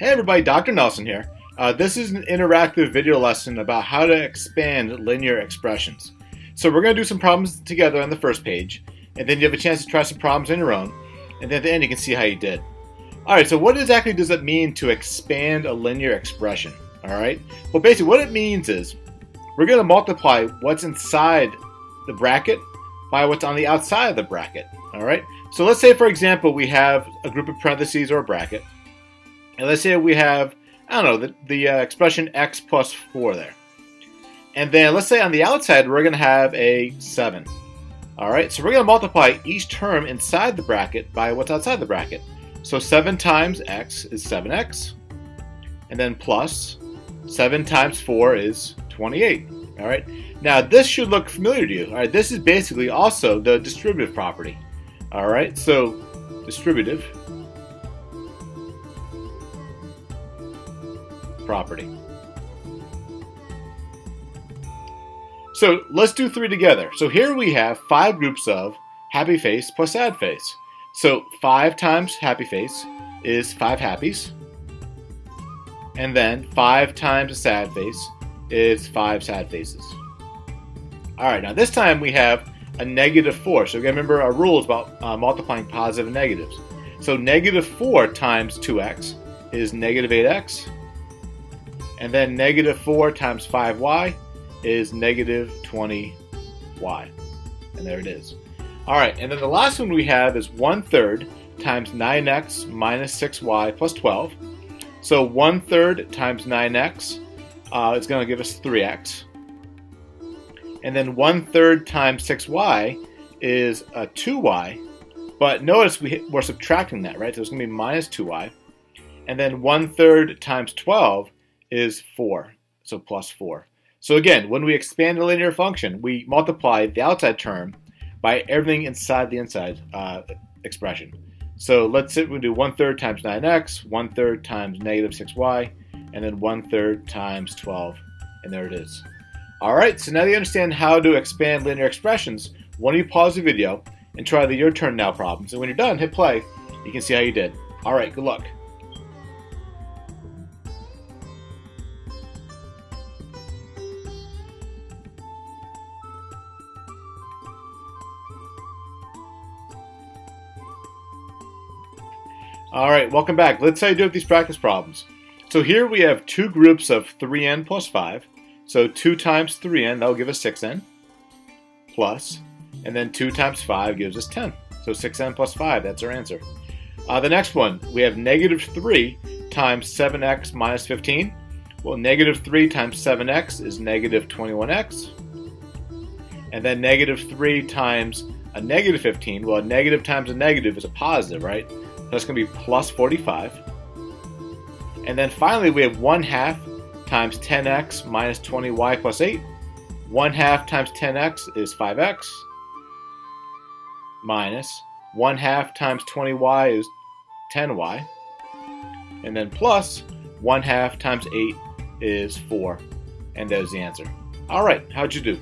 Hey everybody, Dr. Nelson here. Uh, this is an interactive video lesson about how to expand linear expressions. So we're going to do some problems together on the first page, and then you have a chance to try some problems on your own, and then at the end you can see how you did. Alright, so what exactly does it mean to expand a linear expression? Alright, well basically what it means is we're going to multiply what's inside the bracket by what's on the outside of the bracket. Alright, so let's say for example we have a group of parentheses or a bracket, and let's say we have, I don't know, the, the uh, expression x plus 4 there. And then let's say on the outside, we're going to have a 7. All right, so we're going to multiply each term inside the bracket by what's outside the bracket. So 7 times x is 7x. And then plus 7 times 4 is 28. All right, now this should look familiar to you. All right, this is basically also the distributive property. All right, so distributive property. So let's do three together. So here we have five groups of happy face plus sad face. So five times happy face is five happies. And then five times a sad face is five sad faces. All right, now this time we have a negative four. So remember our rules about uh, multiplying positive and negatives. So negative four times 2x is negative 8x. And then negative 4 times 5y is negative 20y. And there it is. All right, and then the last one we have is 1 third times 9x minus 6y plus 12. So 1 third times 9x uh, is going to give us 3x. And then 1 third times 6y is a 2y. But notice we, we're subtracting that, right? So it's going to be minus 2y. And then 1 third times 12 is 4, so plus 4. So again, when we expand a linear function, we multiply the outside term by everything inside the inside uh, expression. So let's say we do 1 third times 9x, 1 third times negative 6y, and then 1 third times 12, and there it is. Alright, so now that you understand how to expand linear expressions, why don't you pause the video and try the your turn now problems, and when you're done, hit play. You can see how you did. Alright, good luck. Alright, welcome back. Let's say you do with these practice problems. So here we have two groups of 3n plus 5. So 2 times 3n, that'll give us 6n, plus, and then 2 times 5 gives us 10. So 6n plus 5, that's our answer. Uh, the next one, we have negative 3 times 7x minus 15. Well, negative 3 times 7x is negative 21x. And then negative 3 times a negative 15, well, a negative times a negative is a positive, right? That's going to be plus 45. And then finally, we have 1 half times 10x minus 20y plus 8. 1 half times 10x is 5x. Minus 1 half times 20y is 10y. And then plus 1 half times 8 is 4. And there's the answer. All right, how'd you do?